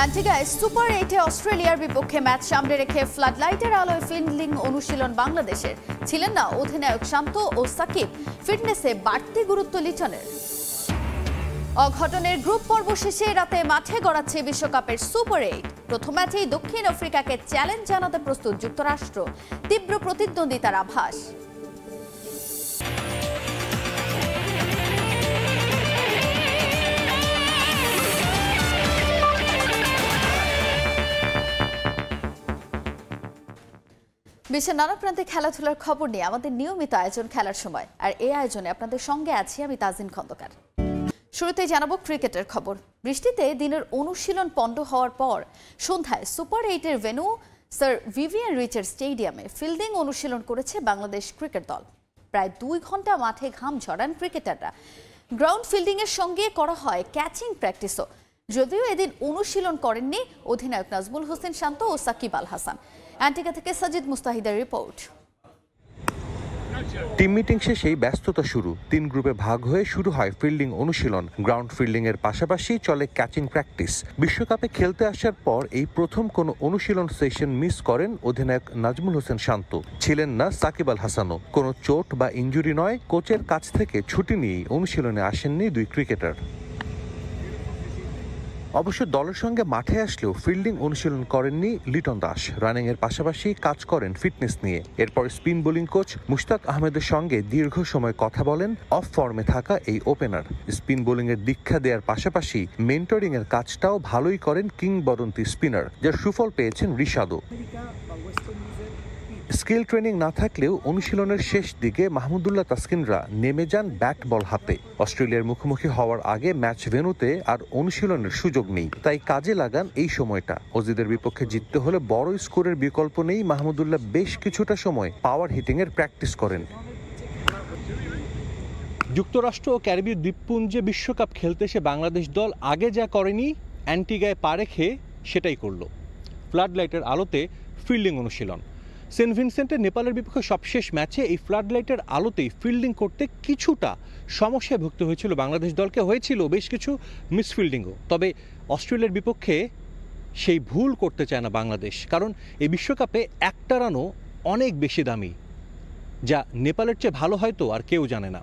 অ্যান্টিগায় super এইটে অস্ট্রেলিয়ার বিপক্ষে ম্যাচ সামনে রেখে ফ্লাড লাইটের আলোয় ফিল্ডিং অনুশীলন বাংলাদেশের। ছিলেন না অধিনায়ক শান্ত ও সাকিব। ফিটনেসে বাড়তি গুরুত্ব লিটনের। অঘটনের গ্রুপ পর্ব শেষে রাতে মাঠে গড়াচ্ছে বিশ্বকাপের সুপার এইট। প্রথম ম্যাচেই দক্ষিণ আফ্রিকাকে চ্যালেঞ্জ জানাতে প্রস্তুত যুক্তরাষ্ট্র। তীব্র প্রতিদ্বন্দ্বিতার আভাস। বিশ্বের নানা প্রান্তে খেলাধুলার খবর নিয়ে আমাদের নিয়মিত আয়োজন খেলার সময়। আর এই আয়োজনে আপনাদের সঙ্গে আছি আমি তাজিন খন্দকার। শুরুতে জানাব ক্রিকেটের খবর। বৃষ্টিতে দিনের অনুশীলন পণ্ড হওয়ার পর সন্ধ্যায় সুপার এইটের ভেনু স্যার ভিভিয়ান রিচার স্টেডিয়ামে ফিল্ডিং অনুশীলন করেছে বাংলাদেশ ক্রিকেট দল। প্রায় দুই ঘণ্টা মাঠে ঘাম ঝরান ক্রিকেটাররা। গ্রাউন্ড ফিল্ডিংয়ের সঙ্গে করা হয় ক্যাচিং প্র্যাকটিসও। যদিও এদিন অনুশীলন করেননি অধিনায়ক নাজমুল হোসেন শান্ত ও সাকিব আল হাসান। অ্যান্টিকা থেকে সাজিদ মুস্তাহিদের রিপোর্ট টিম মিটিং শেষেই ব্যস্ততা শুরু। তিন গ্রুপে ভাগ হয়ে শুরু হয় ফিল্ডিং অনুশীলন। গ্রাউন্ড ফিল্ডিং এর পাশাপাশি চলে ক্যাচিং প্র্যাকটিস বিশ্বকাপে খেলতে আসার পর এই প্রথম কোনো অনুশীলন সেশন মিস করেন অধিনায়ক নাজমুল হোসেন শান্ত। ছিলেন না সাকিব আল হাসানও। কোনো চোট বা ইঞ্জুরি নয় কোচের কাছ থেকে ছুটি নিয়েই অনুশীলনে আসেননি দুই ক্রিকেটার অবশ্য দলের সঙ্গে মাঠে আসলেও ফিল্ডিং অনুশীলন করেননি লিটন দাস। রানিং এর পাশাপাশি কাজ করেন ফিটনেস নিয়ে। এরপর স্পিন বোলিং কোচ মুশতাক আহমেদের সঙ্গে দীর্ঘ সময় কথা বলেন অফ ফর্মে থাকা এই ওপেনার। স্পিন বোলিং এর দীক্ষা দেওয়ার পাশাপাশি মেন্টরিং এর কাজটাও ভালোই করেন কিংবদন্তি স্পিনার, যার সুফল পেয়েছেন রিশাদও। স্কিল ট্রেনিং না থাকলেও অনুশীলনের শেষ দিকে মাহমুদুল্লাহ তাসকিনরা নেমে যান ব্যাট বল হাতে। অস্ট্রেলিয়ার মুখোমুখি হওয়ার আগে ম্যাচ ভেনুতে আর অনুশীলনের সুযোগ নেই। তাই কাজে লাগান এই সময়টা। অজিদের বিপক্ষে জিততে হলে বড় স্কোরের বিকল্প নেই মাহমুদুল্লাহ বেশ কিছুটা সময় পাওয়ার হিটিং এর প্র্যাকটিস করেন। যুক্তরাষ্ট্র ও ক্যারিবীয় দ্বীপপুঞ্জে বিশ্বকাপ খেলতে এসে বাংলাদেশ দল আগে যা করেনি, অ্যান্টিগায় পা রেখে সেটাই করল। ফ্লাড লাইটের আলোতে ফিল্ডিং অনুশীলন। সেন্ট ভিনসেন্টের নেপালের বিপক্ষে সবশেষ ম্যাচে এই ফ্লাড লাইটের আলোতেই ফিল্ডিং করতে কিছুটা সমস্যায় ভুগতে হয়েছিল বাংলাদেশ দলকে। হয়েছিল বেশ কিছু মিসফিল্ডিংও। তবে অস্ট্রেলিয়ার বিপক্ষে সেই ভুল করতে চায় না বাংলাদেশ। কারণ এই বিশ্বকাপে একটা রানও অনেক বেশি দামি, যা নেপালের চেয়ে ভালো হয়তো আর কেউ জানে না।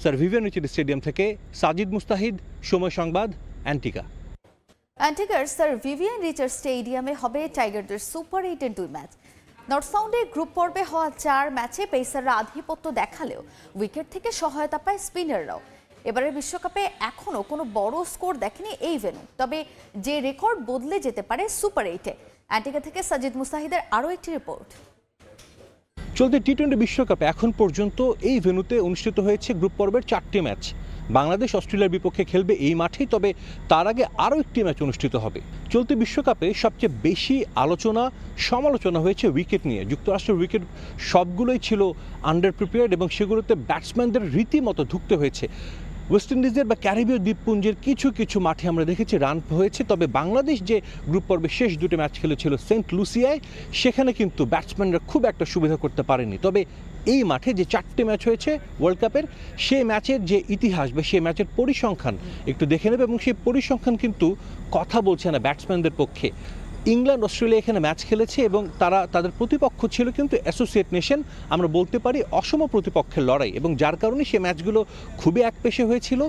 স্যার ভিভিয়ান রিচিড স্টেডিয়াম থেকে সাজিদ মুস্তাহিদ, সময় সংবাদ, অ্যান্টিকা। অ্যান্টিগার স্যার ভিভিয়ান রিচার স্টেডিয়ামে হবে টাইগারদের সুপার এইটের দুই ম্যাচ। নর্থ সাউন্ডে গ্রুপ পর্বে হওয়া চার ম্যাচে পেসাররা আধিপত্য দেখালেও উইকেট থেকে সহায়তা পায় স্পিনাররাও। এবারের বিশ্বকাপে এখনও কোনো বড় স্কোর দেখেনি এই ভেনু তবে যে রেকর্ড বদলে যেতে পারে সুপার এইটে। অ্যান্টিকা থেকে সাজিদ মুস্তাহিদের আরও একটি রিপোর্ট। চলতি টি টোয়েন্টি বিশ্বকাপে এখন পর্যন্ত এই ভেন্যুতে অনুষ্ঠিত হয়েছে গ্রুপ পর্বের চারটি ম্যাচ। বাংলাদেশ অস্ট্রেলিয়ার বিপক্ষে খেলবে এই মাঠেই, তবে তার আগে আরও একটি ম্যাচ অনুষ্ঠিত হবে। চলতি বিশ্বকাপে সবচেয়ে বেশি আলোচনা, সমালোচনা হয়েছে উইকেট নিয়ে। যুক্তরাষ্ট্রের উইকেট সবগুলোই ছিল আন্ডার প্রিপেয়ার্ড এবং সেগুলোতে ব্যাটসম্যানদের রীতিমতো ধুকতে হয়েছে। ওয়েস্ট ইন্ডিজের বা ক্যারিবীয় দ্বীপপুঞ্জের কিছু কিছু মাঠে আমরা দেখেছি রান হয়েছে, তবে বাংলাদেশ যে গ্রুপ পর্বে শেষ দুটো ম্যাচ খেলেছিল সেন্ট লুসিয়ায়, সেখানে কিন্তু ব্যাটসম্যানরা খুব একটা সুবিধা করতে পারেনি। তবে এই মাঠে যে চারটে ম্যাচ হয়েছে ওয়ার্ল্ড কাপের সেই ম্যাচের যে ইতিহাস বা সেই ম্যাচের পরিসংখ্যান একটু দেখে নেবে এবং সেই পরিসংখ্যান কিন্তু কথা বলছে না ব্যাটসম্যানদের পক্ষে। ইংল্যান্ড অস্ট্রেলিয়া এখানে ম্যাচ খেলেছে এবং তারা তাদের প্রতিপক্ষ ছিল কিন্তু অ্যাসোসিয়েট নেশন আমরা বলতে পারি অসম প্রতিপক্ষের লড়াই এবং যার কারণে সে ম্যাচগুলো খুবই একপেশে হয়েছিল।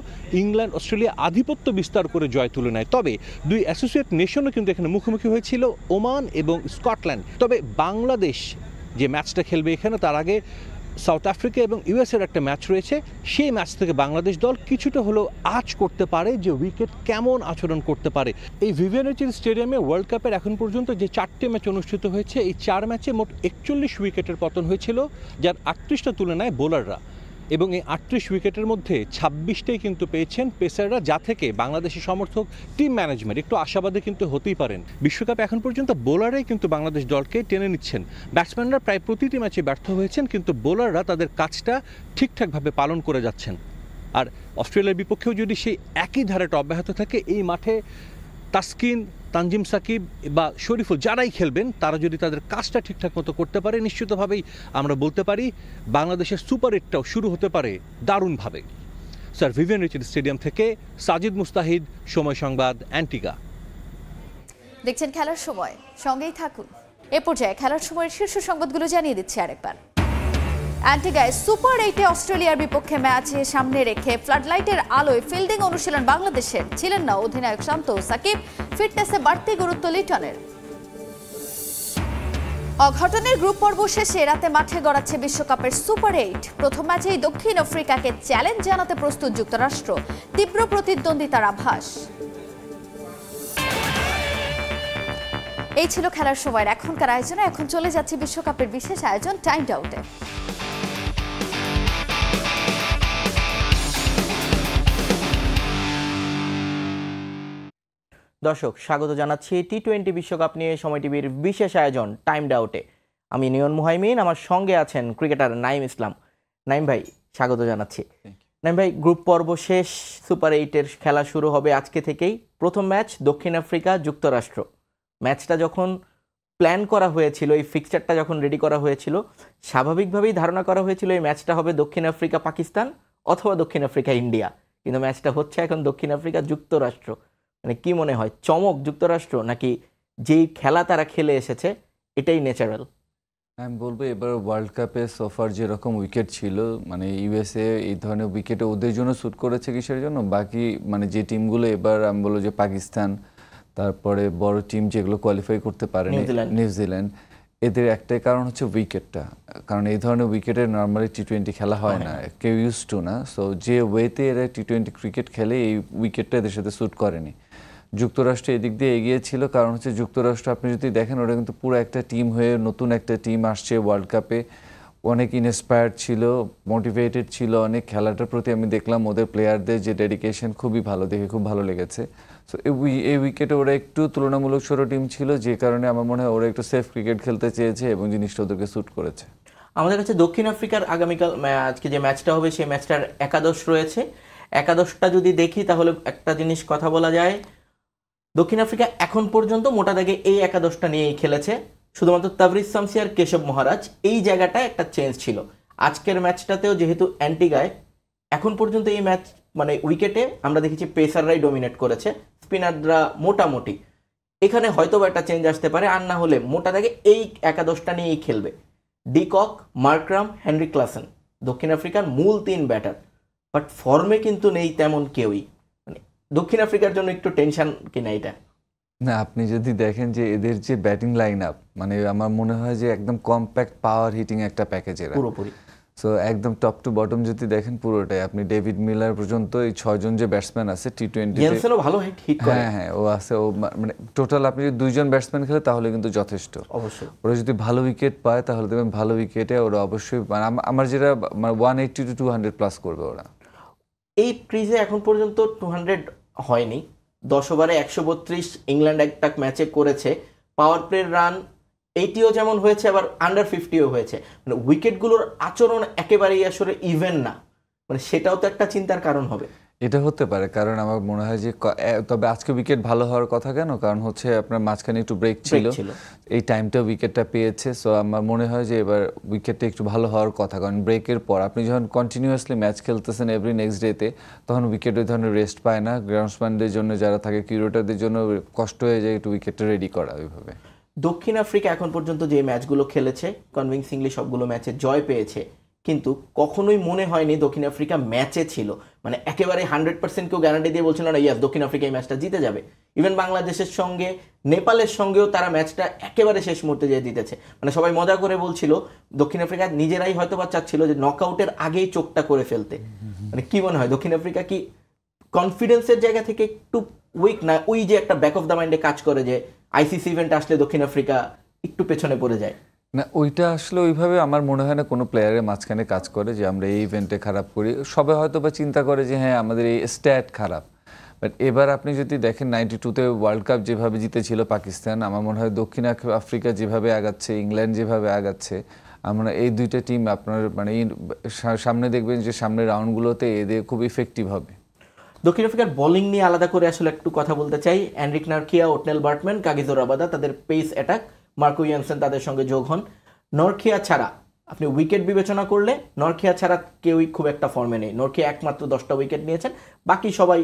ইংল্যান্ড অস্ট্রেলিয়া আধিপত্য বিস্তার করে জয় তুলে নেয়। তবে দুই অ্যাসোসিয়েট নেশনও কিন্তু এখানে মুখোমুখি হয়েছিল, ওমান এবং স্কটল্যান্ড তবে বাংলাদেশ যে ম্যাচটা খেলবে এখানে, তার আগে সাউথ আফ্রিকা এবং ইউএসের একটা ম্যাচ রয়েছে। সেই ম্যাচ থেকে বাংলাদেশ দল কিছুটা হলেও আজ করতে পারে যে উইকেট কেমন আচরণ করতে পারে। এই ভিভিয়ানচির স্টেডিয়ামে ওয়ার্ল্ড কাপের এখন পর্যন্ত যে চারটে ম্যাচ অনুষ্ঠিত হয়েছে, এই চার ম্যাচে মোট একচল্লিশ উইকেটের পতন হয়েছিল, যার আটত্রিশটা তুলনায় বোলাররা। এবং এই আটত্রিশ উইকেটের মধ্যে ছাব্বিশটাই কিন্তু পেয়েছেন পেসাররা, যা থেকে বাংলাদেশের সমর্থক টিম ম্যানেজমেন্ট একটু আশাবাদী কিন্তু হতেই পারেন। বিশ্বকাপে এখন পর্যন্ত বোলাররাই কিন্তু বাংলাদেশ দলকে টেনে নিচ্ছেন। ব্যাটসম্যানরা প্রায় প্রতিটি ম্যাচে ব্যর্থ হয়েছেন, কিন্তু বোলাররা তাদের কাজটা ঠিকঠাকভাবে পালন করে যাচ্ছেন। আর অস্ট্রেলিয়ার বিপক্ষেও যদি সেই একই ধারাটা অব্যাহত থাকে, এই মাঠে তাসকিন, তানজিম সাকিব বা শরীফুল যারাই খেলবেন, তারা যদি তাদের কাজটা ঠিকঠাক মতো করতে পারে, নিশ্চিতভাবেই আমরা বলতে পারি বাংলাদেশের সুপার এইটটাও শুরু হতে পারে দারুণভাবে। স্যার, ভিভিয়ান রিচার্ড স্টেডিয়াম থেকে সাজিদ মুস্তাহিদ, সময় সংবাদ, অ্যান্টিগা। দেখছেন খেলার সময়, সঙ্গেই থাকুন। এ পর্যায়ে খেলার সময়ের শীর্ষ সংবাদগুলো জানিয়ে দিচ্ছি আরেকবার। অ্যান্টিগায় সুপার এইটে অস্ট্রেলিয়ার বিপক্ষে ম্যাচে সামনে রেখে ফ্লাডলাইটের আলোয় ফিল্ডিং অনুশীলন বাংলাদেশের। ছিলেন না অধিনায়ক শান্ত সাকিব, ফিটনেসে বাড়তি গুরুত্ব লিটনের। অঘটনের গ্রুপ পর্ব শেষে রাতে মাঠে গড়াচ্ছে বিশ্বকাপের সুপার এইট। প্রথম ম্যাচেই দক্ষিণ আফ্রিকাকে চ্যালেঞ্জ জানাতে প্রস্তুত যুক্তরাষ্ট্র। তীব্র প্রতিদ্বন্দ্বিতার আভাস। এই ছিল খেলার সময়ের এখনকার আয়োজনে এখন চলে যাচ্ছে বিশ্বকাপের বিশেষ আয়োজন টাইম আউটে। দর্শক স্বাগত জানাচ্ছি টি টোয়েন্টি বিশ্বকাপ নিয়ে সময় টিভির বিশেষ আয়োজন টাইম ডাউটে আমি নিয়ন মুহাইমিন আমার সঙ্গে আছেন ক্রিকেটার নাইম ইসলাম। নাইম ভাই স্বাগত জানাচ্ছি। নাইম ভাই গ্রুপ পর্ব শেষ সুপার এইটের খেলা শুরু হবে আজকে থেকেই। প্রথম ম্যাচ দক্ষিণ আফ্রিকা যুক্তরাষ্ট্র। ম্যাচটা যখন প্ল্যান করা হয়েছিল এই ফিক্সচারটা যখন রেডি করা হয়েছিল স্বাভাবিকভাবেই ধারণা করা হয়েছিল এই ম্যাচটা হবে দক্ষিণ আফ্রিকা পাকিস্তান অথবা দক্ষিণ আফ্রিকা ইন্ডিয়া কিন্তু ম্যাচটা হচ্ছে এখন দক্ষিণ আফ্রিকা যুক্তরাষ্ট্র মানে কি মনে হয় চমক যুক্তরাষ্ট্র নাকি যেই খেলা তারা খেলে এসেছে এটাই ন্যাচারাল আমি বলব এবার ওয়ার্ল্ড কাপে সোফার যেরকম উইকেট ছিল মানে ইউএসএ এই ধরনের উইকেটে ওদের জন্য শ্যুট করেছে কিসের জন্য? বাকি মানে যে টিমগুলো এবার আমি বলব যে পাকিস্তান তারপরে বড় টিম যেগুলো কোয়ালিফাই করতে পারেনি নিউজিল্যান্ড। এদের একটাই কারণ হচ্ছে উইকেটটা। কারণ এই ধরনের উইকেটে নর্মালি টি টোয়েন্টি খেলা হয় না। কেউ ইউজ টু না। সো যে ওয়েতে এরা টি টোয়েন্টি ক্রিকেট খেলে এই উইকেটটা এদের সাথে শ্যুট করেনি। যুক্তরাষ্ট্র এদিক দিয়ে এগিয়ে ছিল। কারণ হচ্ছে যুক্তরাষ্ট্র আপনি যদি দেখেন ওরা কিন্তু পুরো একটা টিম হয়ে নতুন একটা টিম আসছে ওয়ার্ল্ড কাপে অনেক ইনস্পায়ার্ড ছিল মোটিভেটেড ছিল অনেক খেলাটার প্রতি আমি দেখলাম ওদের প্লেয়ারদের যে ডেডিকেশন খুবই ভালো দেখে খুব ভালো লেগেছে। সো এই উইকেটে ওরা একটু তুলনামূলক ছোট টিম ছিল, যে কারণে আমার মনে হয় ওরা একটু সেফ ক্রিকেট খেলতে চেয়েছে এবং জিনিসটা ওদেরকে স্যুট করেছে। আমাদের কাছে দক্ষিণ আফ্রিকার আগামীকাল আজকে যে ম্যাচটা হবে, সেই ম্যাচটার একাদশ রয়েছে। একাদশটা যদি দেখি, তাহলে একটা জিনিস কথা বলা যায়। দক্ষিণ আফ্রিকা এখন পর্যন্ত মোটা দাগে এই একাদশটা নিয়েই খেলেছে। শুধুমাত্র তাবরিজ শামসি আর কেশব মহারাজ, এই জায়গাটায় একটা চেঞ্জ ছিল। আজকের ম্যাচটাতেও যেহেতু অ্যান্টিগায়, এখন পর্যন্ত এই ম্যাচ মানে উইকেটে আমরা দেখেছি পেসাররাই ডমিনেট করেছে। স্পিনাররা মোটামুটি। এখানে হয়তো একটা চেঞ্জ আসতে পারে আর না হলে মোটা দাগে এই একাদশটা নিয়েই খেলবে। ডিকক মার্করাম হেনরি ক্লাসেন দক্ষিণ আফ্রিকার মূল তিন ব্যাটার। বাট ফর্মে কিন্তু নেই তেমন কেউই। মানে দক্ষিণ আফ্রিকার জন্য একটু টেনশন কিনা এটা? না আপনি যদি দেখেন যে এদের যে ব্যাটিং লাইন আপ মানে আমার মনে হয় যে একদম কম্প্যাক্ট পাওয়ার হিটিং একটা প্যাকেজ এরা। পুরোপুরি। সো একদম টপ টু বটম যদি দেখেন পুরোটাই। আপনি ডেভিড মিলার পর্যন্ত এই ছয়জন যে ব্যাটসম্যান আছে টি টোয়েন্টি ভালো হিট হিট করে। হ্যাঁ হ্যাঁ ও আছে ও মানে টোটাল আপনি যদি দুইজন ব্যাটসম্যান খেলে তাহলে কিন্তু যথেষ্ট। অবশ্যই। ওরা যদি ভালো উইকেট পায় তাহলে দেখবেন ভালো উইকেটে ওরা অবশ্যই মানে আম- আমার যেটা মানে one eighty to two hundred plus করবে ওরা। এই ক্রিজে এখন পর্যন্ত টু হান্ড্রেড হয়নি। দশ ওভারে একশো বত্রিশ ইংল্যান্ড একটা ম্যাচে করেছে। পাওয়ার প্লের রান এইটিও যেমন হয়েছে আবার আন্ডার ফিফটিও হয়েছে। মানে উইকেটগুলোর আচরণ একেবারেই আসলে ইভেন না। মানে সেটাও তো একটা চিন্তার কারণ হবে। এটা হতে পারে কারণ আমার মনে হয় যে তবে আজকে উইকেট ভালো হওয়ার কথা কেন? কারণ হচ্ছে আপনার মাঝখানে একটু ব্রেক ছিল। এই টাইমটা উইকেটটা পেয়েছে। সো আমার মনে হয় যে এবার উইকেটটা একটু ভালো হওয়ার কথা কারণ ব্রেকের পর আপনি যখন কন্টিনিউয়াসলি ম্যাচ খেলতেছেন এভরি নেক্সট ডেতে তখন উইকেট ওই ধরনের রেস্ট পায় না। গ্রাউন্ডসম্যানদের জন্য যারা থাকে কিউরেটারদের জন্য কষ্ট হয়ে যায় একটু উইকেটটা রেডি করা ওইভাবে। দক্ষিণ আফ্রিকা এখন পর্যন্ত যে ম্যাচগুলো খেলেছে কনভিনসিংলি সবগুলো ম্যাচে জয় পেয়েছে, কিন্তু কখনোই মনে হয়নি দক্ষিণ আফ্রিকা ম্যাচে ছিল। মানে একেবারে হান্ড্রেড পার্সেন্ট কেউ গ্যারান্টি দিয়ে বলছিল না ইয়াস দক্ষিণ আফ্রিকা এই ম্যাচটা জিতে যাবে। ইভেন বাংলাদেশের সঙ্গে, নেপালের সঙ্গেও তারা ম্যাচটা একেবারে শেষ মুহূর্তে যেয়ে জিতেছে। মানে সবাই মজা করে বলছিল, দক্ষিণ আফ্রিকা নিজেরাই হয়তো বা চাচ্ছিল যে নকআউটের আগেই চোখটা করে ফেলতে। মানে কি মনে হয়, দক্ষিণ আফ্রিকা কি কনফিডেন্সের জায়গা থেকে একটু উইক না? ওই যে একটা ব্যাক অফ দ্য মাইন্ডে কাজ করে যে আইসিসি ইভেন্ট আসলে দক্ষিণ আফ্রিকা একটু পেছনে পড়ে যায়। না, ওইটা আসলে ওইভাবে আমার মনে হয় না কোনো প্লেয়ারের মাঝখানে কাজ করে যে আমরা এই ইভেন্টে খারাপ করি। সবাই হয়তো বা চিন্তা করে যে হ্যাঁ আমাদের এই স্ট্যাট খারাপ। বাট এবার আপনি যদি দেখেন নাইনটি টুতে ওয়ার্ল্ড কাপ যেভাবে জিতেছিল পাকিস্তান, আমার মনে হয় দক্ষিণ আফ্রিকা যেভাবে আগাচ্ছে, ইংল্যান্ড যেভাবে আগাচ্ছে, আমরা এই দুইটা টিম আপনার মানে সামনে দেখবেন যে সামনের রাউন্ডগুলোতে এদের খুব ইফেক্টিভ হবে। দক্ষিণ আফ্রিকার বোলিং নিয়ে আলাদা করে আসলে একটু কথা বলতে চাই। Anrich Nortje Ottniel Baartman Kagiso Rabada তাদের পেস অ্যাটাক মার্কো ইয়ানসেন তাদের সঙ্গে যোগ হন। নরখিয়া ছাড়া, আপনি উইকেট বিবেচনা করলে নরখিয়া ছাড়া কেউই খুব একটা ফর্মে নেই। নরখিয়া একমাত্র দশটা উইকেট নিয়েছেন, বাকি সবাই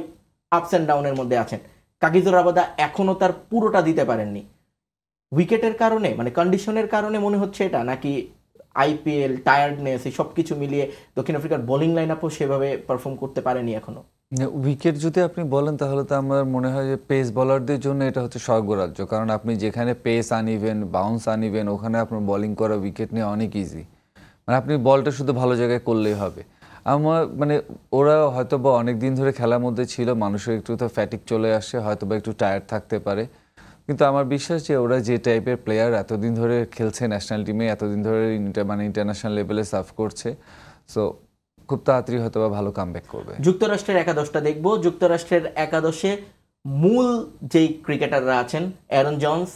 আপস অ্যান্ড ডাউনের মধ্যে আছেন। কাগিজুর রাবাদা এখনও তার পুরোটা দিতে পারেননি। উইকেটের কারণে মানে কন্ডিশনের কারণে মনে হচ্ছে এটা, নাকি আইপিএল টায়ার্ডনেস এই সব কিছু মিলিয়ে দক্ষিণ আফ্রিকার বোলিং লাইন আপও সেভাবে পারফর্ম করতে পারেনি এখনও। উইকেট যদি আপনি বলেন, তাহলে তো আমার মনে হয় যে পেস বলারদের জন্য এটা হচ্ছে স্বর্গরাজ্য। কারণ আপনি যেখানে পেস আনিবেন বাউন্স আনিবেন, ওখানে আপনার বোলিং করা উইকেট নিয়ে অনেক ইজি মানে আপনি বলটা শুধু ভালো জায়গায় করলেই হবে। আমার মানে ওরা হয়তো বা অনেক দিন ধরে খেলার মধ্যে ছিল, মানুষের একটু তো ফ্যাটিক চলে আসে হয়তো বা একটু টায়ার্ড থাকতে পারে। কিন্তু আমার বিশ্বাস যে ওরা যে টাইপের প্লেয়ার এতদিন ধরে খেলছে ন্যাশনাল টিমে এতদিন ধরে মানে ইন্টারন্যাশনাল লেভেলে সার্ভ করছে। সো খুব তাড়াতাড়ি হয়তো বা ভালো কামব্যাক করবে। যুক্তরাষ্ট্রের একাদশটা দেখব। যুক্তরাষ্ট্রের একাদশে মূল যেই ক্রিকেটাররা আছেন অ্যারন জনস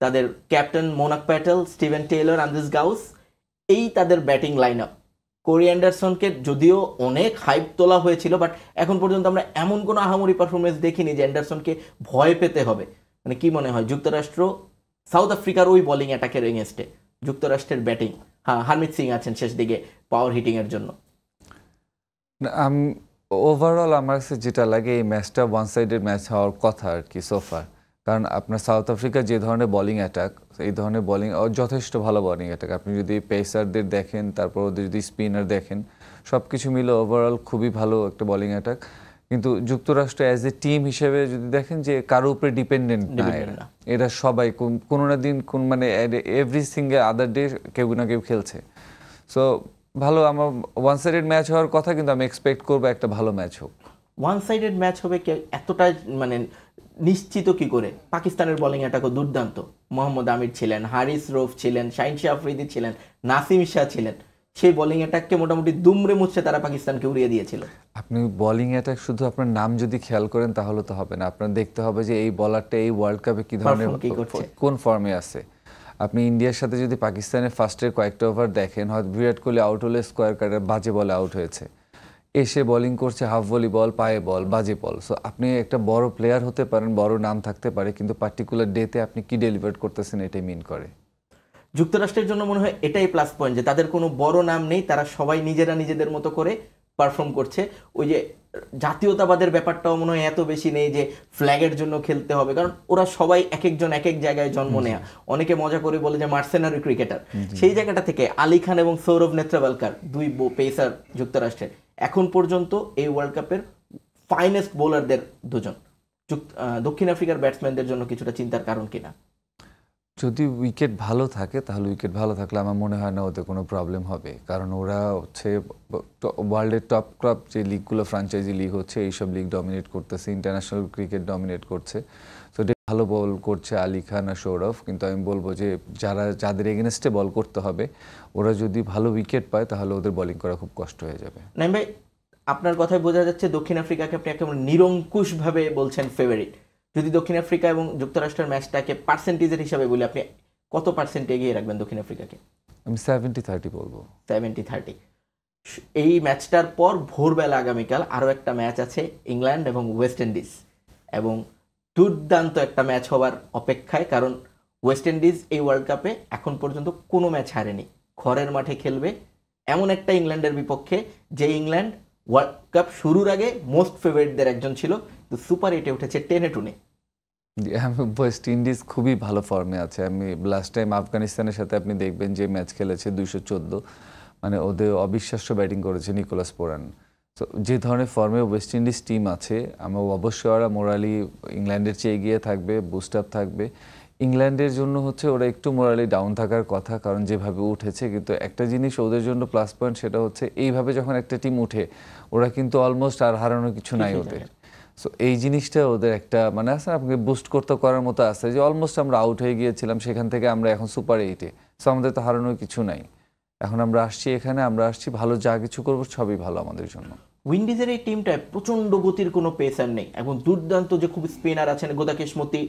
তাদের captain Monank Patel Steven Taylor Andries Gous এই তাদের ব্যাটিং লাইন আপ কোরি অ্যান্ডারসনকে যদিও অনেক হাইপ তোলা হয়েছিল বাট এখন পর্যন্ত আমরা এমন কোনো আহামরি পারফরমেন্স দেখিনি যে অ্যান্ডারসনকে ভয় পেতে হবে। মানে কি মনে হয়, যুক্তরাষ্ট্র সাউথ আফ্রিকার ওই বোলিং অ্যাটাকের এগেনস্টে যুক্তরাষ্ট্রের ব্যাটিং হ্যাঁ হারমিত সিং আছেন শেষ দিকে পাওয়ার হিটিংয়ের জন্য। ওভারঅল আমার কাছে যেটা লাগে এই ম্যাচটা ওয়ান সাইডেড ম্যাচ হওয়ার কথা আর কি সোফার কারণ আপনার সাউথ আফ্রিকা যে ধরনের বোলিং অ্যাটাক এই ধরনের বোলিং যথেষ্ট ভালো বলিং অ্যাটাক আপনি যদি পেসারদের দেখেন তারপর ওদের যদি স্পিনার দেখেন সব কিছু মিলে ওভারঅল খুবই ভালো একটা বোলিং অ্যাটাক কিন্তু যুক্তরাষ্ট্র অ্যাজ এ টিম হিসেবে যদি দেখেন যে কারও উপরে ডিপেন্ডেন্ট না এরা। এরা সবাই কোন- কোনো না দিন কোন মানে এভরি সিঙ্গেল আদার ডে কেউ না কেউ খেলছে। সো ভালো আমার ওয়ান সাইডেড ম্যাচ হওয়ার কথা কিন্তু আমি এক্সপেক্ট করব একটা ভালো ম্যাচ হোক। ওয়ান সাইডেড ম্যাচ হবে এতটা মানে নিশ্চিত কি করে? পাকিস্তানের বোলিং অ্যাটাকও দুর্দান্ত। মোহাম্মদ আমির ছিলেন হারিস রৌফ ছিলেন শাহিন শাহ আফ্রিদি ছিলেন নাসিম শাহ ছিলেন। সেই বোলিং অ্যাটাককে মোটামুটি দুমড়ে মুছছে তারা পাকিস্তানকে উড়িয়ে দিয়েছিল। আপনি বোলিং অ্যাটাক শুধু আপনার নাম যদি খেয়াল করেন তাহলে তো হবে না। আপনার দেখতে হবে যে এই বলারটা এই ওয়ার্ল্ড কাপে কি ধরনের। কোন ফর্মে আছে। আপনি ইন্ডিয়ার সাথে যদি পাকিস্তানের ফার্স্টের কয়েকটা ওভার দেখেন, হয়তো বিরাট কোহলি আউট হলে স্কোয়ার কাটার বাজে বলে আউট হয়েছে। এসে বোলিং করছে হাফ ভলি বল পায়ে বল বাজে বল সো আপনি একটা বড় প্লেয়ার হতে পারেন, বড় নাম থাকতে পারে, কিন্তু পার্টিকুলার ডেতে আপনি কি ডেলিভার করতেছেন এটাই মিন করে। যুক্তরাষ্ট্রের জন্য মনে হয় এটাই প্লাস পয়েন্ট যে তাদের কোনো বড় নাম নেই, তারা সবাই নিজেরা নিজেদের মতো করে পারফর্ম করছে। ওই যে জাতীয়তাবাদের ব্যাপারটাও মনে হয় এত বেশি নেই যে ফ্ল্যাগের জন্য খেলতে হবে। কারণ ওরা সবাই এক একজন এক এক জায়গায় জন্ম নেয়া। অনেকে মজা করে বলে যে মার্সেনারি ক্রিকেটার। সেই জায়গাটা থেকে আলী খান এবং সৌরভ নেত্রাবালকার দুই পেসার যুক্তরাষ্ট্রের। এখন পর্যন্ত এই ওয়ার্ল্ড কাপের ফাইনেস্ট বোলারদের দুজন। দক্ষিণ আফ্রিকার ব্যাটসম্যানদের জন্য কিছুটা চিন্তার কারণ কিনা। যদি উইকেট ভালো থাকে, তাহলে উইকেট ভালো থাকলে আমার মনে হয় না ওদের কোনো প্রবলেম হবে। কারণ ওরা হচ্ছে ওয়ার্ল্ডের টপ ক্লাব যে লিগগুলো ফ্র্যাঞ্চাইজি লিগ হচ্ছে, এইসব লিগ ডমিনেট করতেছে ইন্টারন্যাশনাল ক্রিকেট ডমিনেট করছে। তো ভালো বল করছে আলী খান আর সৌরভ, কিন্তু আমি বলব যে যারা, যাদের এগেনস্টে বল করতে হবে, ওরা যদি ভালো উইকেট পায়, তাহলে ওদের বলিং করা খুব কষ্ট হয়ে যাবে। নাইম ভাই, আপনার কথায় বোঝা যাচ্ছে দক্ষিণ আফ্রিকাকে আপনি একেবারে নিরঙ্কুশভাবে বলছেন ফেভারিট যদি দক্ষিণ আফ্রিকা এবং যুক্তরাষ্ট্রের ম্যাচটাকে পার্সেন্টেজের হিসাবে বলি আপনি কত পার্সেন্ট এগিয়ে রাখবেন দক্ষিণ আফ্রিকাকে? আমি সেভেন্টি থার্টি বলব। সেভেন্টি থার্টি এই ম্যাচটার পর ভোরবেলা আগামীকাল আরও একটা ম্যাচ আছে ইংল্যান্ড এবং ওয়েস্ট ইন্ডিজ। এবং দুর্দান্ত একটা ম্যাচ হওয়ার অপেক্ষায় কারণ ওয়েস্ট ইন্ডিজ এই ওয়ার্ল্ড কাপে এখন পর্যন্ত কোনো ম্যাচ হারেনি। ঘরের মাঠে খেলবে এমন একটা ইংল্যান্ডের বিপক্ষে যে ইংল্যান্ড ওয়ার্ল্ড কাপ শুরুর আগে মোস্ট ফেভারিটদের একজন ছিল তো সুপার এইটে উঠেছে টেনে টুনে ওয়েস্ট ইন্ডিজ খুবই ভালো ফর্মে আছে। আমি লাস্ট টাইম আফগানিস্তানের সাথে আপনি দেখবেন যে ম্যাচ খেলেছে দুইশো চোদ্দ মানে ওদের অবিশ্বাস্য ব্যাটিং করেছে নিকোলাস পোরান। তো যে ধরনের ফর্মে ওয়েস্ট ইন্ডিজ টিম আছে আমার অবশ্যই ওরা মোরালি ইংল্যান্ডের চেয়ে এগিয়ে থাকবে বুস্ট আপ থাকবে। ইংল্যান্ডের জন্য হচ্ছে ওরা একটু মোরালি ডাউন থাকার কথা কারণ যেভাবে উঠেছে কিন্তু একটা জিনিস ওদের জন্য প্লাস পয়েন্ট সেটা হচ্ছে এইভাবে যখন একটা টিম উঠে ওরা কিন্তু অলমোস্ট আর হারানোর কিছু নাই ওদের। সো এই জিনিসটা ওদের একটা মানে আছে আপনাকে বুস্ট করতে করার মতো আছে যে অলমোস্ট আমরা আউট হয়ে গিয়েছিলাম, সেখান থেকে আমরা এখন সুপার এইটে সো আমাদের তো হারানোর কিছু নাই। এখন আমরা আসছি এখানে, আমরা আসছি, ভালো যা কিছু করব, সবই ভালো আমাদের জন্য। উইন্ডিজের এই টিমটায় প্রচণ্ড গতির কোনো পেসার নেই। এবং দুর্দান্ত যে খুব স্পিনার আছেন গোদাকেশমতি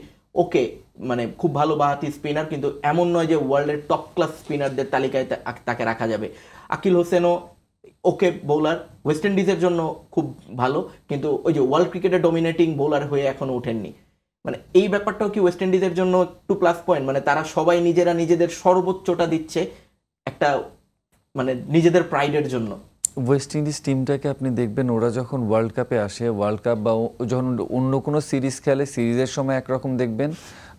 ওকে মানে খুব ভালো বাহাতি স্পিনার কিন্তু এমন নয় যে ওয়ার্ল্ডের টপ ক্লাস স্পিনারদের তালিকায় তাকে রাখা যাবে। আকিল হোসেনও ওকে বোলার ওয়েস্ট ইন্ডিজের জন্য খুব ভালো, কিন্তু ওই যে ওয়ার্ল্ড ক্রিকেটে ডমিনেটিং বোলার হয়ে এখনও ওঠেননি। মানে এই ব্যাপারটাও কি ওয়েস্ট ইন্ডিজের জন্য একটু প্লাস পয়েন্ট মানে তারা সবাই নিজেরা নিজেদের সর্বোচ্চটা দিচ্ছে একটা মানে নিজেদের প্রাইডের জন্য। ওয়েস্ট ইন্ডিজ টিমটাকে আপনি দেখবেন, ওরা যখন ওয়ার্ল্ড কাপে আসে ওয়ার্ল্ড কাপ বা যখন অন্য কোনো সিরিজ খেলে সিরিজের সময় একরকম দেখবেন,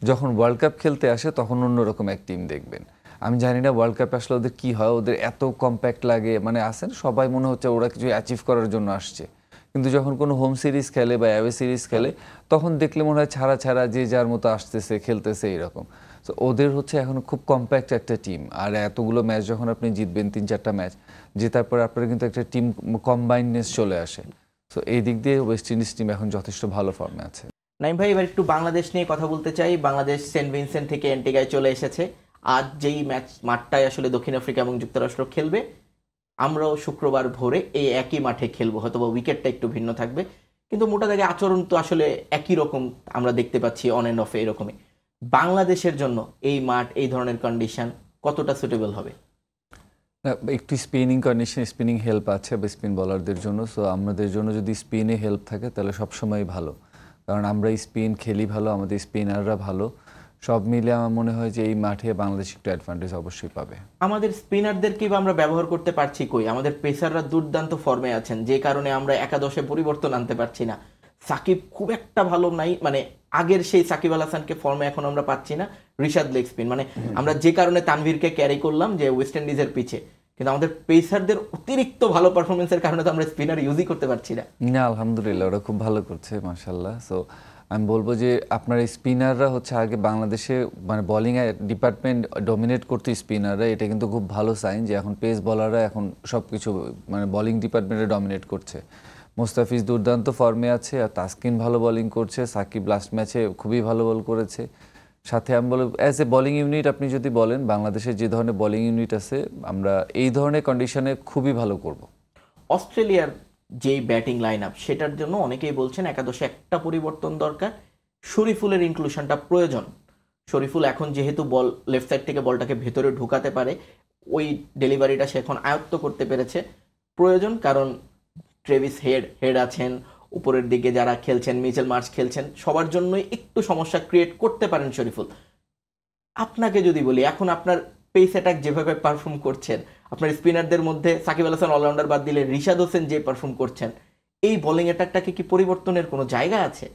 যখন ওয়ার্ল্ড কাপ খেলতে আসে, তখন অন্যরকম এক টিম দেখবেন। আমি জানি না ওয়ার্ল্ড কাপে আসলে ওদের কী হয়, ওদের এত কম্প্যাক্ট লাগে মানে আসেন সবাই মনে হচ্ছে ওরা কিছু অ্যাচিভ করার জন্য আসছে। কিন্তু যখন কোনো হোম সিরিজ খেলে বা অ্যাওয়ে সিরিজ খেলে, তখন দেখলে মনে হয় ছাড়া ছাড়া যে যার মতো আসতেছে, খেলতেছে এরকম তো ওদের হচ্ছে এখন খুব কম্প্যাক্ট একটা টিম আর এতগুলো ম্যাচ যখন আপনি জিতবেন, তিন চারটা ম্যাচ জেতার পর আপনার কিন্তু একটা টিম কম্বাইন্ডনেস চলে আসে। তো এই দিক দিয়ে ওয়েস্ট ইন্ডিজ টিম এখন যথেষ্ট ভালো ফর্মে আছে। নাইম ভাই, এবার একটু বাংলাদেশ নিয়ে কথা বলতে চাই। বাংলাদেশ সেন্ট ভিনসেন্ট থেকে এন্টিগায় চলে এসেছে। আজ যেই ম্যাচ মাঠটায় আসলে দক্ষিণ আফ্রিকা এবং যুক্তরাষ্ট্র খেলবে, আমরাও শুক্রবার ভোরে এই একই মাঠে খেলব। হয়তো বা উইকেটটা একটু ভিন্ন থাকবে, কিন্তু মোটা দাগে আচরণ তো আসলে একই রকম আমরা দেখতে পাচ্ছি অন অ্যান্ড অফে এরকমই। বাংলাদেশের জন্য এই মাঠ, এই ধরনের কন্ডিশন কতটা সুটেবল হবে? একটু স্পিনিং কন্ডিশন স্পিনিং হেল্প আছে বা স্পিন বলারদের জন্য সো আমাদের জন্য যদি স্পিনে হেল্প থাকে, তাহলে সবসময় ভালো। কারণ আমরা স্পিন খেলি ভালো, আমাদের স্পিনাররা ভালো। সব মিলে আমার মনে হয় যে এই মাঠে বাংলাদেশ একটু অ্যাডভান্টেজ অবশ্যই পাবে। আমাদের স্পিনারদেরকে বা আমরা ব্যবহার করতে পারছি কই? আমাদের পেসাররা দুর্দান্ত ফর্মে আছেন যে কারণে আমরা একাদশে পরিবর্তন আনতে পারছি না। সাকিব খুব একটা ভালো নাই মানে আগের সেই সাকিব আল হাসানকে ফর্মে এখন আমরা পাচ্ছি না রিশাদ লেগ স্পিন মানে আমরা যে কারণে তানভীরকে ক্যারি করলাম যে ওয়েস্ট ইন্ডিজের পিছে। কিন্তু আমাদের পেসারদের অতিরিক্ত ভালো পারফরমেন্সের কারণে তো আমরা স্পিনার ইউজই করতে পারছি না। না আলহামদুলিল্লাহ ওরা খুব ভালো করছে মাশাল্লাহ সো আমি বলব যে আপনার এই স্পিনাররা হচ্ছে আগে বাংলাদেশে মানে বোলিং ডিপার্টমেন্ট ডমিনেট করতো স্পিনাররা, এটা কিন্তু খুব ভালো সাইন যে এখন পেস বলাররা এখন সব কিছু মানে বোলিং ডিপার্টমেন্টে ডমিনেট করছে। মোস্তাফিজ দুর্দান্ত ফর্মে আছে, আর তাসকিন ভালো বোলিং করছে, সাকিব লাস্ট ম্যাচে খুবই ভালো বল করেছে। সাথে আমি বলব অ্যাজ এ বোলিং ইউনিট আপনি যদি বলেন বাংলাদেশের যে ধরনের বোলিং ইউনিট আছে, আমরা এই ধরনের কন্ডিশনে খুবই ভালো করব। অস্ট্রেলিয়ার যেই ব্যাটিং লাইন আপ সেটার জন্য অনেকেই বলছেন একাদশে একটা পরিবর্তন দরকার। শরীফুলের ইনক্লুশনটা প্রয়োজন। শরীফুল এখন যেহেতু বল লেফট সাইড থেকে বলটাকে ভেতরে ঢুকাতে পারে, ওই ডেলিভারিটা সে এখন আয়ত্ত করতে পেরেছে। প্রয়োজন কারণ ট্রেভিস হেড হেড আছেন, উপরের দিকে যারা খেলছেন মিচেল মার্চ খেলছেন, সবার জন্যই একটু সমস্যা ক্রিয়েট করতে পারেন শরীফুল। আপনাকে যদি বলি, এখন আপনার পেস অ্যাটাক যেভাবে পারফর্ম করছেন আপনার স্পিনারদের মধ্যে সাকিব আল হাসান অলরাউন্ডার বাদ দিলে রিশাদ হোসেন যে পারফর্ম করছেন এই বোলিং অ্যাটাকটাকে কি পরিবর্তনের কোনো জায়গা আছে?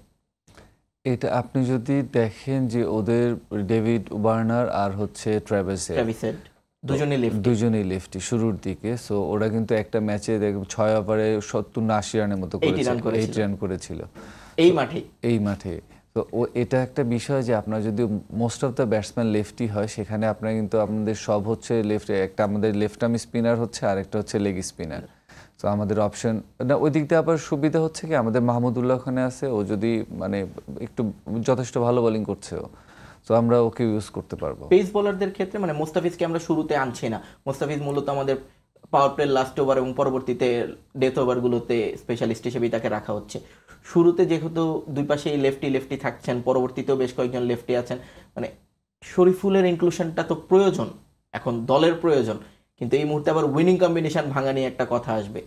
এটা আপনি যদি দেখেন যে ওদের ডেভিড ওয়ার্নার আর হচ্ছে ট্রাভেসের ট্রাভিস হেড দুজনই লেফট দুজনেই লেফটি শুরুর দিকে। সো ওরা কিন্তু একটা ম্যাচে দেখবেন ছয় ওভারে সত্তর না আশি রানের মতো 80 রান করেছিল। করেছিল। এইট রান করেছিল। এই মাঠে। এই মাঠে। তো এটা একটা বিষয় যে আপনার যদি most of the batsman lefty হয়, সেখানে আপনার কিন্তু আপনাদের সব হচ্ছে লেফট একটা আমাদের লেফট আর্ম স্পিনার হচ্ছে আর একটা হচ্ছে লেগ স্পিনার তো আমাদের অপশন না ওই দিক দিয়ে আবার সুবিধা হচ্ছে কি, আমাদের মাহমুদুল্লাহ ওখানে আছে, ও যদি মানে একটু যথেষ্ট ভালো বোলিং করছে ও। তো আমরা ওকে ইউজ করতে পারব। পেস বোলারদের ক্ষেত্রে মানে মোস্তাফিজকে আমরা শুরুতে আনছি না। মোস্তাফিজ মূলত আমাদের পাওয়ার প্লে লাস্ট ওভার এবং পরবর্তীতে ডেথ ওভারগুলোতে স্পেশালিস্ট হিসেবেই তাকে রাখা হচ্ছে। শুরুতে যেহেতু দুই পাশেই লেফটি লেফটি থাকছেন, পরবর্তীতেও বেশ কয়েকজন লেফটি আছেন মানে শরীফুলের ইনক্লুশনটা তো প্রয়োজন, এখন দলের প্রয়োজন, কিন্তু এই মুহূর্তে আবার উইনিং কম্বিনেশন ভাঙা নিয়ে একটা কথা আসবে।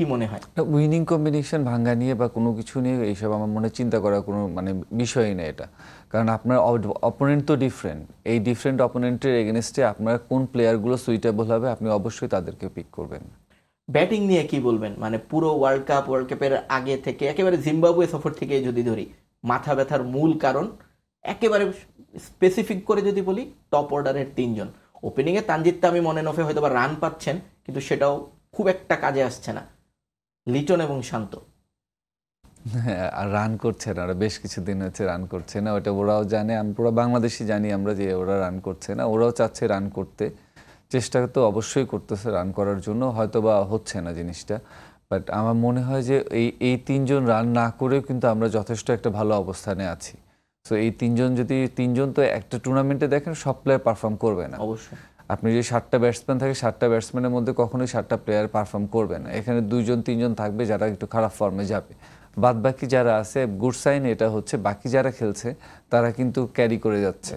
কি মনে হয়? উইনিং কম্বিনেশন ভাঙ্গা নিয়ে বা কোনো কিছু নিয়ে এইসব আমার মনে চিন্তা করার কোনো মানে বিষয়ই না এটা। কারণ আপনার অপোনেন্ট তো ডিফারেন্ট এই ডিফারেন্ট অপোনেন্টের এগেনস্টে আপনার কোন প্লেয়ারগুলো সুইটেবল হবে আপনি অবশ্যই তাদেরকে পিক করবেন। ব্যাটিং নিয়ে কি বলবেন? মানে পুরো ওয়ার্ল্ড কাপ ওয়ার্ল্ড কাপের আগে থেকে একেবারে জিম্বাবুয়ে সফর থেকে যদি ধরি মাথা ব্যথার মূল কারণ একেবারে স্পেসিফিক করে যদি বলি টপ অর্ডারের তিনজন। ওপেনিংয়ে তানজিদ তামিম মনে নফে হয়তো বা রান পাচ্ছেন কিন্তু সেটাও খুব একটা কাজে আসছে না। লিটন এবং শান্ত। হ্যাঁ, আর রান করছে না ওরা বেশ কিছুদিন হচ্ছে রান করছে না ওটা ওরাও জানে আমরা পুরো বাংলাদেশি জানি আমরা যে ওরা রান করছে না ওরাও চাচ্ছে রান করতে। চেষ্টা তো অবশ্যই করতেছে রান করার জন্য হয়তো বা হচ্ছে না জিনিসটা। বাট আমার মনে হয় যে এই এই তিনজন রান না করেও কিন্তু আমরা যথেষ্ট একটা ভালো অবস্থানে আছি। সো এই তিনজন যদি তিনজন তো একটা টুর্নামেন্টে দেখেন সব প্লেয়ার পারফর্ম করবে না। অবশ্যই। আপনি যদি সাতটা ব্যাটসম্যান থাকে সাতটা ব্যাটসম্যানের মধ্যে কখনোই সাতটা প্লেয়ার পারফর্ম করবে না। এখানে দুইজন তিনজন থাকবে যারা একটু খারাপ ফর্মে যাবে। বাদ বাকি যারা আছে গুড সাইন এটা হচ্ছে বাকি যারা খেলছে তারা কিন্তু ক্যারি করে যাচ্ছে।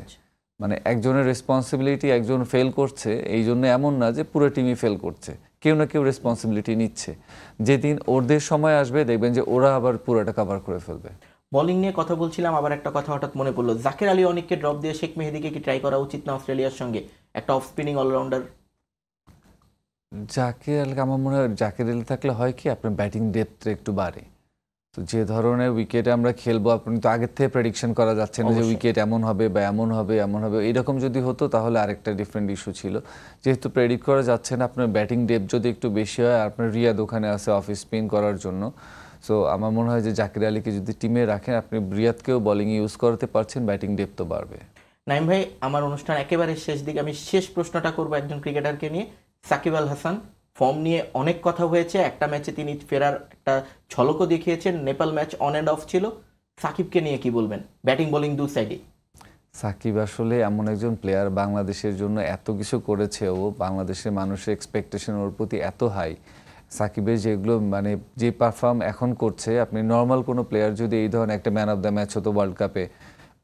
মানে একজনের রেসপন্সিবিলিটি একজন ফেল করছে এই জন্য এমন না যে পুরো টিমই ফেল করছে। কেউ না কেউ রেসপন্সিবিলিটি নিচ্ছে। যেদিন ওদের সময় আসবে দেখবেন যে ওরা আবার পুরোটা কভার করে ফেলবে। বোলিং নিয়ে কথা বলছিলাম আবার একটা কথা হঠাৎ মনে পড়ল। জাকের আলী অনেককে ড্রপ দিয়ে শেখ মেহেদিকে কি ট্রাই করা উচিত না অস্ট্রেলিয়ার সঙ্গে? একটা off spinning allrounder Zakir Ali আমার মনে হয় জাকির আলী থাকলে হয় কি আপনার ব্যাটিং ডেপথ একটু বাড়ে। তো যে ধরনের উইকেটে আমরা খেলব আপনি তো আগের থেকে প্রেডিকশন করা যাচ্ছে না যে উইকেট এমন হবে বা এমন হবে এমন হবে। এরকম যদি হতো তাহলে আরেকটা ডিফারেন্ট ইস্যু ছিল। যেহেতু প্রেডিক্ট করা যাচ্ছে না আপনার ব্যাটিং ডেপ যদি একটু বেশি হয় আর আপনার রিয়াদ ওখানে আছে অফিস স্পিন করার জন্য। সো আমার মনে হয় যে জাকির আলীকে যদি টিমে রাখেন আপনি রিয়াদকেও বোলিং ইউজ করতে পারছেন ব্যাটিং ডেপ তো বাড়বে। নাইম ভাই, আমার অনুষ্ঠান একেবারে শেষ দিকে। আমি শেষ প্রশ্নটা করব একজন ক্রিকেটারকে নিয়ে। সাকিব আল হাসান, ফর্ম নিয়ে অনেক কথা হয়েছে। একটা ম্যাচে তিনি ফেরার একটা ঝলকও দেখিয়েছেন। Nepal match on and off ছিল। সাকিবকে নিয়ে কি বলবেন? ব্যাটিং, বোলিং দু সাইডে সাকিব আসলে এমন একজন প্লেয়ার বাংলাদেশের জন্য এত কিছু করেছে ও বাংলাদেশের মানুষের এক্সপেকটেশন ওর প্রতি এত হাই সাকিবের যেগুলো মানে যে পারফর্ম এখন করছে, আপনি নর্মাল কোনো প্লেয়ার যদি এই ধরনের একটা man of the match world world কাপে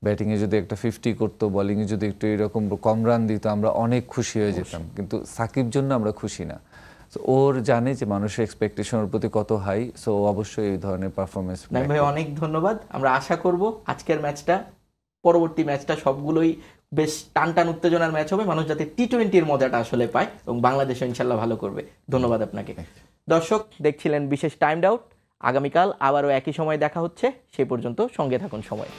ব্যাটিংয়ে যদি একটা ফিফটি করতো বলিংয়ে যদি একটু এরকম কম রান দিত আমরা অনেক খুশি হয়ে যেতাম। কিন্তু সাকিব জন্য আমরা খুশি না। So ওর জানে যে মানুষের এক্সপেকটেশন ওর প্রতি কত হাই সো অবশ্যই এই ধরনের পারফরমেন্স ভাই অনেক ধন্যবাদ। আমরা আশা করব আজকের ম্যাচটা পরবর্তী ম্যাচটা সবগুলোই বেশ টান টান উত্তেজনার ম্যাচ হবে। মানুষ যাতে টি টোয়েন্টির মজাটা আসলে পায় এবং বাংলাদেশও ইনশাল্লাহ ভালো করবে। ধন্যবাদ আপনাকে। দর্শক দেখছিলেন বিশেষ টাইম আউট আগামীকাল আবারও একই সময় দেখা হচ্ছে। সে পর্যন্ত সঙ্গে থাকুন সময়